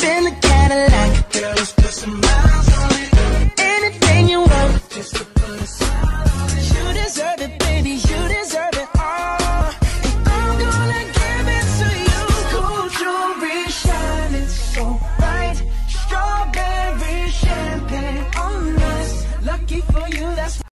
up in the Cadillac. Girl, let's put some miles on it. Anything you want, just to put a smile on it. You deserve it, baby. You deserve it all. And I'm gonna give it to you. Gold jewelry shining so bright. Strawberry champagne on us. Lucky for you, that's